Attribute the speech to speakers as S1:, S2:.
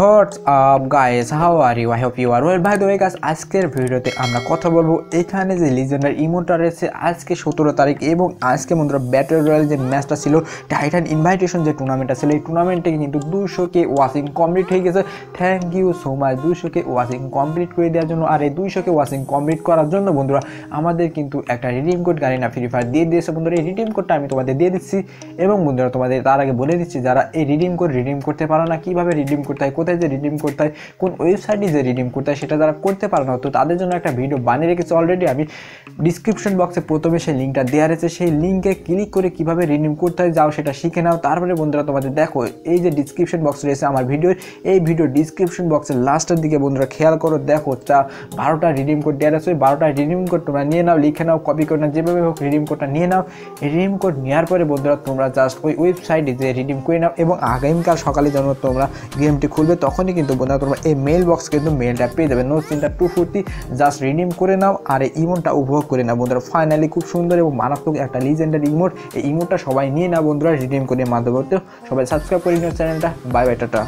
S1: What's up guys how are you I hope you are well the way guys আজকের ভিডিওতে আমরা কথা বলব এখানে যে লিজেন্ডার ইমোটা রয়েছে আজকে সতেরো তারিখ এবং আজকে বন্ধুরা ব্যাটল রয়্যাল যে ম্যাচটা ছিল টাইটান ইনভাইটেশন যে টুর্নামেন্টটা ছিল, এই টুর্নামেন্টে কিন্তু দুশো কে ওয়াচিং কমপ্লিট হয়ে গেছে। থ্যাংক ইউ সো মাচ দুশো কে ওয়াচিং কমপ্লিট করে দেওয়ার জন্য, আর এই দুইশো কে ওয়াচিং কমপ্লিট করার জন্য বন্ধুরা, আমাদের কিন্তু একটা রিডিম কোড গাড়ি না ফ্রি ফায়ার দিয়ে দিয়েছে বন্ধুরা। এই রিডিম কোডটা আমি তোমাদের দিয়ে দিচ্ছি এবং বন্ধুরা, তোমাদের তার আগে বলে দিচ্ছি, যারা এই রিডিম কোড রিডিম করতে পারো না, কীভাবে রিডিম করতে হয় কোথায় যে রিডিম করতে হয়, কোন ওয়েবসাইটে যে রিডিম করতে হয় সেটা যারা করতে পারো না, তো তাদের জন্য একটা ভিডিও বানিয়ে রেখেছি অলরেডি আমি। ডিসক্রিপশন বক্সে প্রথমে সেই লিঙ্কটা দেওয়া রয়েছে, সেই লিঙ্কে ক্লিক করে কীভাবে রিডিম করতে হয় যাও সেটা শিখে নাও। তারপরে বন্ধুরা তোমাদের দেখো, এই যে ডিসক্রিপশন বক্স রয়েছে আমার ভিডিওর এই ভিডিও ডিসক্রিপশন বক্সের লাস্টের দিকে বন্ধুরা খেয়াল করো, দেখো তা বারোটা রিডিম কোড দেওয়া রয়েছে বারোটা রিডিম কোড তোমরা নিয়ে নাও, লিখে নাও কপি করে নাও, যেভাবে হোক রিডিম কোডটা নিয়ে নাও। রিডিম কোড নেওয়ার পরে বন্ধুরা তোমরা জাস্ট ওই ওয়েবসাইটে যে রিডিম করে নাও এবং আগামীকাল সকালে যখন তোমরা গেমটি খুলবে তখনই কিন্তু বন্ধুরা তোমরা এই মেল বক্স কিন্তু মেলটা পেয়ে যাবে। নোট চিন্তা টু ফোরটি জাস্ট রিডিম করে নাও আর এই ইমোটটা উপভোগ করে নাও বন্ধুরা। ফাইনালি খুব সুন্দর এবং মারাত্মক একটা লিজেন্ডার ইমোট এই ইমোটটা সবাই নিয়ে নাও বন্ধুরা রিডিম করে মাধ্যমে। সবাই সাবস্ক্রাইব করে নিও চ্যানেলটা বাই বাই টাটা।